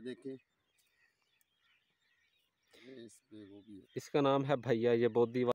ये देखें इस पे वो भी है। इसका नाम है भैया ये बोधी